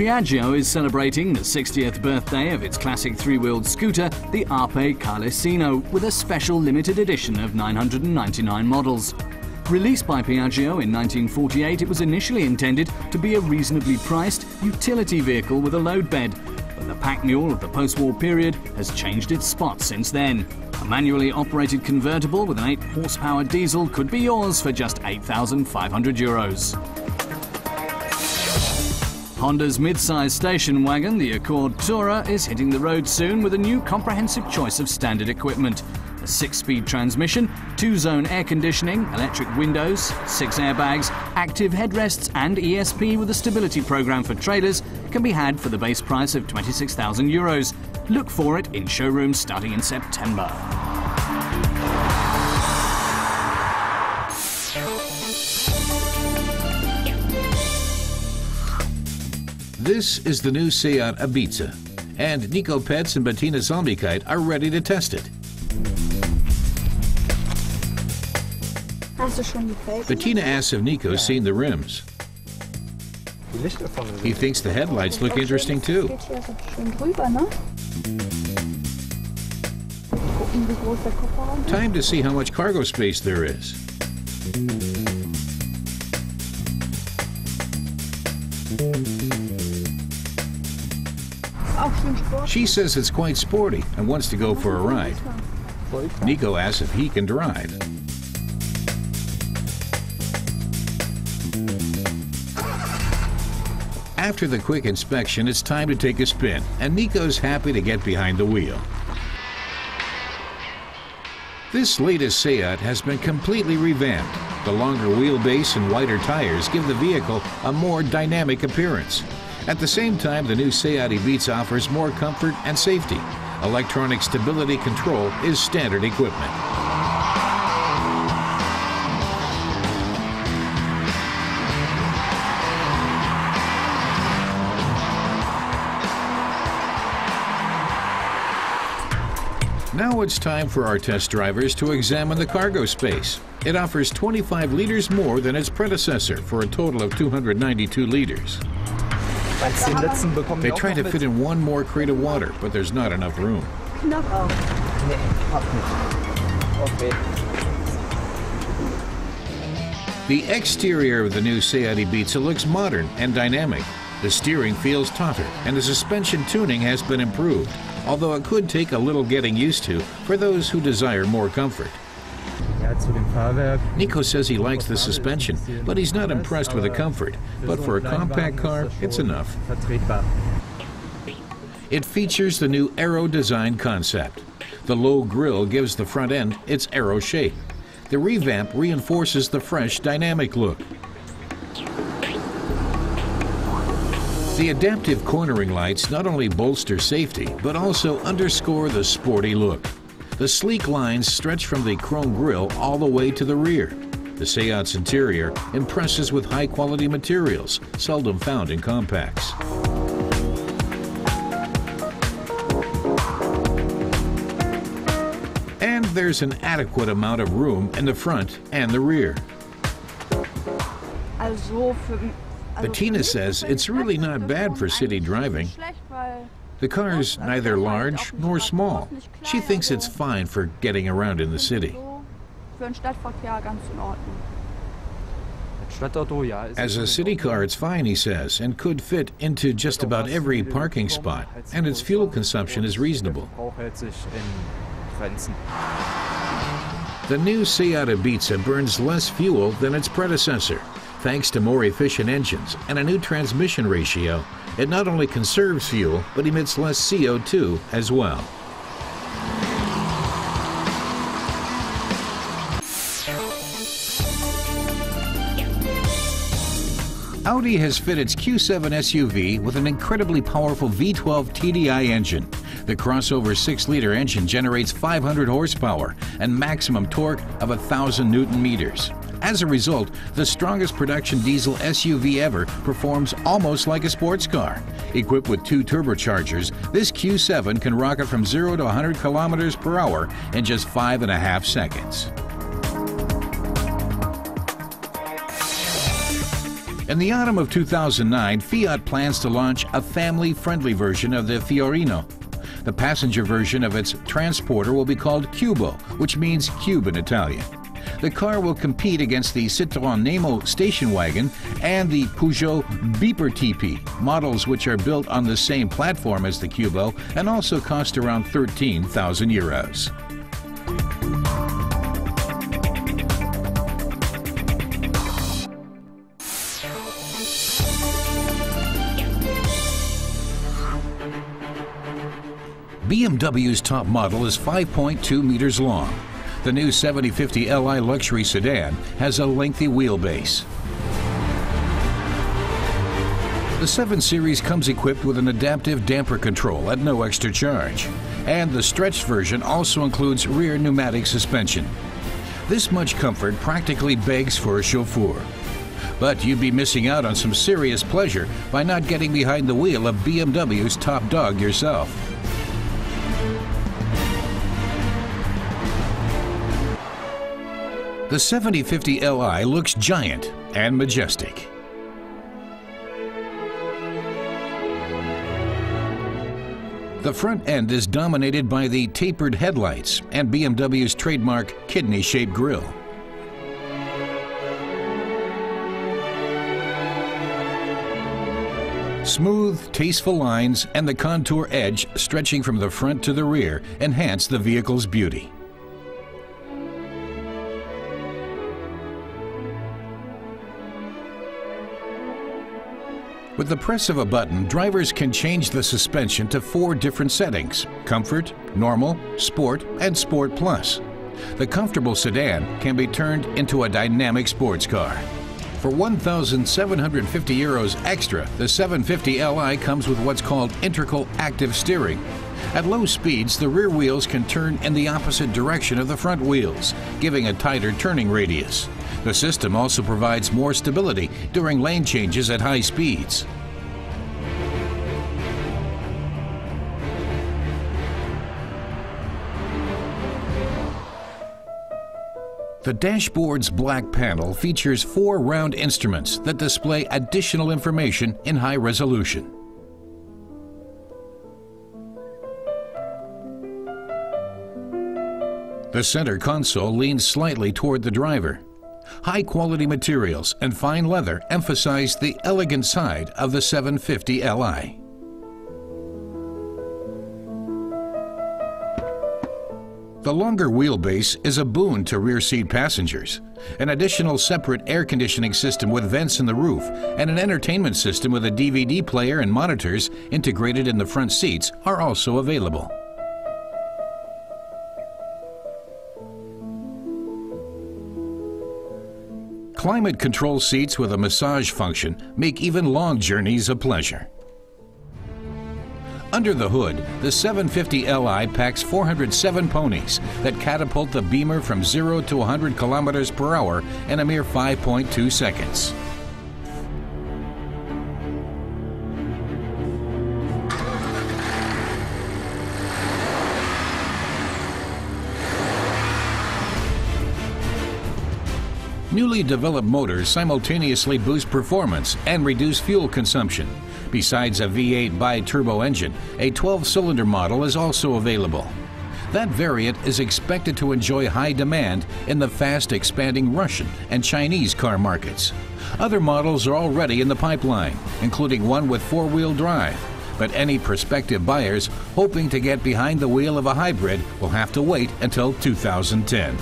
Piaggio is celebrating the 60th birthday of its classic three-wheeled scooter, the Ape Calessino, with a special limited edition of 999 models. Released by Piaggio in 1948, it was initially intended to be a reasonably priced utility vehicle with a load bed, but the pack mule of the post-war period has changed its spot since then. A manually operated convertible with an 8 horsepower diesel could be yours for just 8,500 euros. Honda's mid-size station wagon, the Accord Tourer, is hitting the road soon with a new comprehensive choice of standard equipment. A six-speed transmission, two-zone air conditioning, electric windows, six airbags, active headrests and ESP with a stability program for trailers can be had for the base price of 26,000 euros. Look for it in showrooms starting in September. This is the new Seat Ibiza, and Nico Petz and Bettina Zombikite are ready to test it. Hast du schon die Felgen? Bettina asks if Nico's seen the rims. Die Lichter vorne sind He thinks the headlights look interesting too. Geht hier so schön drüber, ne? Gucken, wie groß der Kofferraum ist. Time to see how much cargo space there is. She says it's quite sporty and wants to go for a ride. Nico asks if he can drive. After the quick inspection, it's time to take a spin, and Nico's happy to get behind the wheel. This latest Seat has been completely revamped. The longer wheelbase and wider tires give the vehicle a more dynamic appearance. At the same time, the new Seat Ibiza offers more comfort and safety. Electronic stability control is standard equipment. Now it's time for our test drivers to examine the cargo space. It offers 25 liters more than its predecessor for a total of 292 liters. They try to fit in one more crate of water, but there's not enough room. The exterior of the new Seat Ibiza looks modern and dynamic. The steering feels tauter, and the suspension tuning has been improved, although it could take a little getting used to for those who desire more comfort. Nico says he likes the suspension, but he's not impressed with the comfort. But for a compact car, it's enough. It features the new Arrow design concept. The low grille gives the front end its Aero shape. The revamp reinforces the fresh, dynamic look. The adaptive cornering lights not only bolster safety, but also underscore the sporty look. The sleek lines stretch from the chrome grille all the way to the rear. The Seat's interior impresses with high quality materials, seldom found in compacts. And there's an adequate amount of room in the front and the rear. Bettina says it's really not bad for city driving. The car's neither large nor small. She thinks it's fine for getting around in the city. As a city car, it's fine, he says, and could fit into just about every parking spot, and its fuel consumption is reasonable. The new Seat Ibiza burns less fuel than its predecessor. Thanks to more efficient engines and a new transmission ratio, it not only conserves fuel, but emits less CO2 as well. Audi has fit its Q7 SUV with an incredibly powerful V12 TDI engine. The crossover 6-liter engine generates 500 horsepower and maximum torque of 1,000 newton meters. As a result, the strongest production diesel SUV ever performs almost like a sports car. Equipped with two turbochargers, this Q7 can rocket from 0 to 100 kilometers per hour in just five and a half seconds. In the autumn of 2009, Fiat plans to launch a family friendly version of the Fiorino. The passenger version of its transporter will be called Qubo, which means cube in Italian. The car will compete against the Citroën Nemo station wagon and the Peugeot Bipper Tepee, models which are built on the same platform as the Qubo and also cost around 13,000 euros. BMW's top model is 5.2 meters long. The new 750 Li luxury sedan has a lengthy wheelbase. The 7 Series comes equipped with an adaptive damper control at no extra charge, and the stretched version also includes rear pneumatic suspension. This much comfort practically begs for a chauffeur. But you'd be missing out on some serious pleasure by not getting behind the wheel of BMW's top dog yourself. The 750 Li looks giant and majestic. The front end is dominated by the tapered headlights and BMW's trademark kidney-shaped grille. Smooth, tasteful lines and the contour edge stretching from the front to the rear enhance the vehicle's beauty. With the press of a button, drivers can change the suspension to four different settings Comfort, Normal, Sport, and Sport Plus. The comfortable sedan can be turned into a dynamic sports car. For 1,750 euros extra, the 750 Li comes with what's called integral active steering. At low speeds, the rear wheels can turn in the opposite direction of the front wheels, giving a tighter turning radius. The system also provides more stability during lane changes at high speeds. The dashboard's black panel features four round instruments that display additional information in high resolution. The center console leans slightly toward the driver. High quality materials and fine leather emphasize the elegant side of the 750 Li. The longer wheelbase is a boon to rear seat passengers. An additional separate air conditioning system with vents in the roof and an entertainment system with a DVD player and monitors integrated in the front seats are also available. Climate control seats with a massage function make even long journeys a pleasure. Under the hood, the 750 Li packs 407 ponies that catapult the Beamer from 0 to 100 kilometers per hour in a mere 5.2 seconds. Newly developed motors simultaneously boost performance and reduce fuel consumption. Besides a V8 bi-turbo engine, a 12-cylinder model is also available. That variant is expected to enjoy high demand in the fast expanding Russian and Chinese car markets. Other models are already in the pipeline, including one with four-wheel drive. But any prospective buyers hoping to get behind the wheel of a hybrid will have to wait until 2010.